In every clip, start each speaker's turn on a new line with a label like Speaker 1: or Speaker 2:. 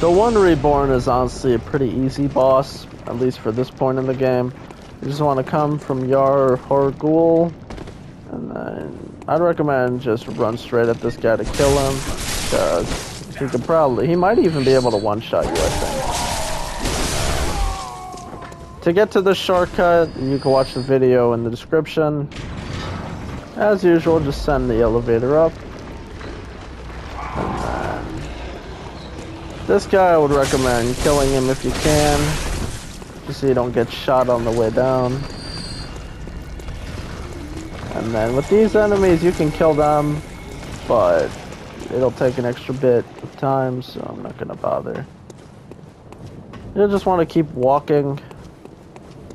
Speaker 1: The one reborn is honestly a pretty easy boss, at least for this point in the game. You just want to come from Yahar'gul, and then I'd recommend just run straight at this guy to kill him, because he could probably, he might even be able to one-shot you, I think. To get to the shortcut, you can watch the video in the description. As usual, just send the elevator up. This guy I would recommend killing him if you can, just so you don't get shot on the way down. And then with these enemies, you can kill them, but it'll take an extra bit of time, so I'm not gonna bother. You'll just want to keep walking,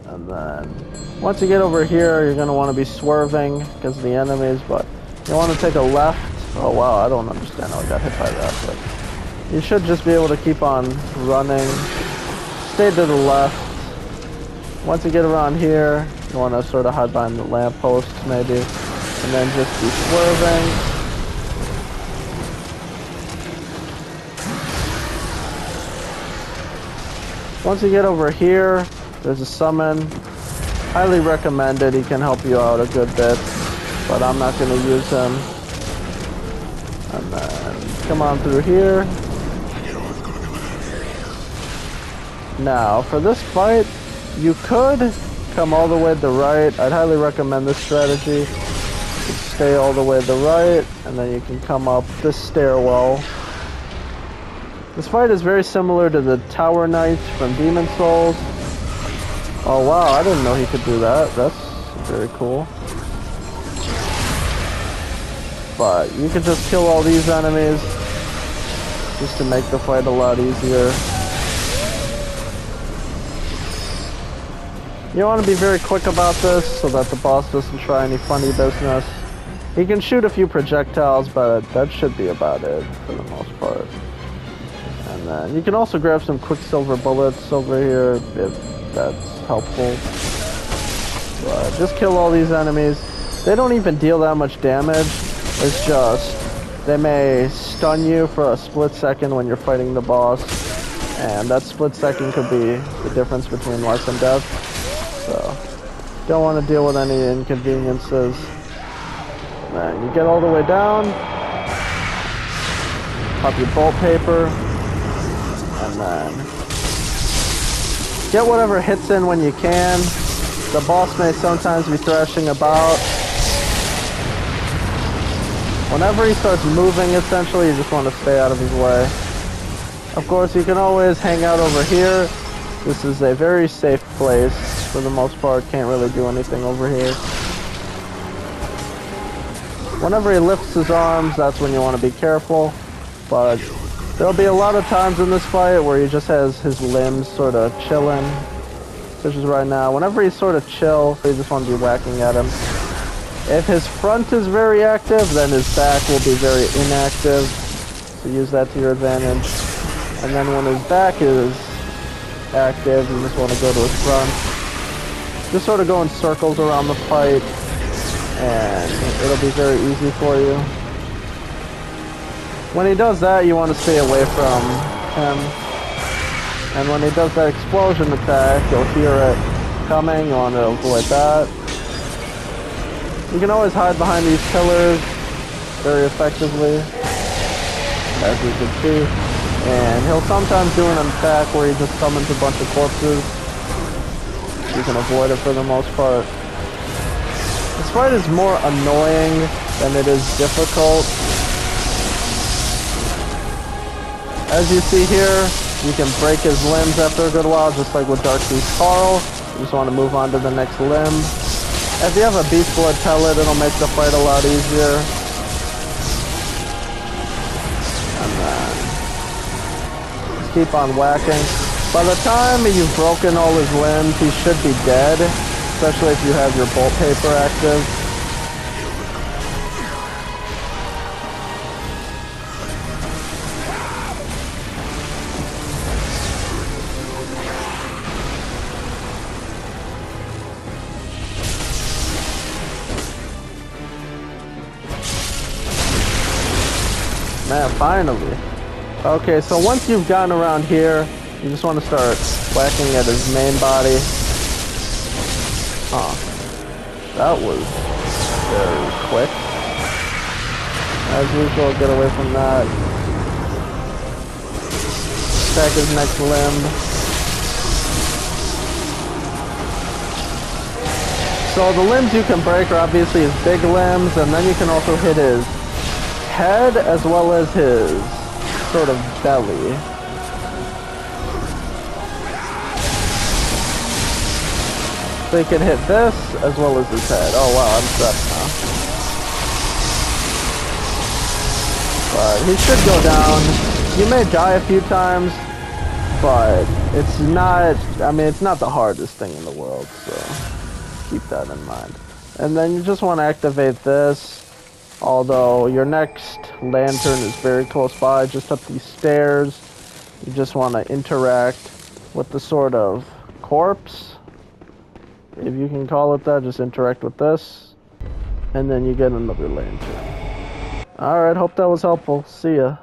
Speaker 1: and then once you get over here, you're gonna want to be swerving because of the enemies, but you want to take a left. Oh wow, I don't understand how I got hit by that, but you should just be able to keep on running. Stay to the left. Once you get around here, you want to sort of hide behind the lampposts maybe. And then just be swerving. Once you get over here, there's a summon. Highly recommended. He can help you out a good bit. But I'm not going to use him. And then come on through here. Now, for this fight, you could come all the way to the right. I'd highly recommend this strategy. stay all the way to the right, and then you can come up this stairwell. This fight is very similar to the Tower Knights from Demon's Souls. Oh wow, I didn't know he could do that. That's very cool. But you can just kill all these enemies just to make the fight a lot easier. You want to be very quick about this so that the boss doesn't try any funny business. He can shoot a few projectiles, but that should be about it for the most part. And then you can also grab some quicksilver bullets over here if that's helpful. But just kill all these enemies. They don't even deal that much damage. It's just they may stun you for a split second when you're fighting the boss. And that split second could be the difference between life and death. So, don't want to deal with any inconveniences. Then you get all the way down, pop your bolt paper, and then get whatever hits in when you can. The boss may sometimes be thrashing about. Whenever he starts moving, essentially, you just want to stay out of his way. Of course, you can always hang out over here. This is a very safe place for the most part. Can't really do anything over here. Whenever he lifts his arms, that's when you want to be careful. But there'll be a lot of times in this fight where he just has his limbs sort of chilling. Such as right now. Whenever he's sort of chill, you just want to be whacking at him. If his front is very active, then his back will be very inactive. So use that to your advantage. And then when his back is active, you just want to go to his front. Just sort of go in circles around the fight, and it'll be very easy for you. When he does that, you want to stay away from him. And when he does that explosion attack, you'll hear it coming, you want to avoid that. You can always hide behind these pillars very effectively, as you can see. And he'll sometimes do an attack where he just summons a bunch of corpses you can avoid it for the most part. This fight is more annoying than it is difficult. As you see here, you can break his limbs after a good while, just like with Dark Beast Carl. You just want to move on to the next limb. If you have a Beast Blood pellet, it'll make the fight a lot easier. And then just keep on whacking. By the time you've broken all his limbs, he should be dead, especially if you have your bolt paper active. Man, finally. Okay, so once you've gotten around here, you just want to start whacking at his main body. Huh. That was very quick. As usual, get away from that. Attack his next limb. So the limbs you can break are obviously his big limbs, and then you can also hit his head as well as his sort of belly. So can hit this as well as his head. Oh wow, I'm stuck now. But he should go down. You may die a few times, but it's not, I mean, it's not the hardest thing in the world, so keep that in mind. And then you just want to activate this. Although your next lantern is very close by, just up these stairs. You just want to interact with the sort of corpse. If you can call it that, just interact with this. And then you get another lantern. Alright, hope that was helpful. See ya.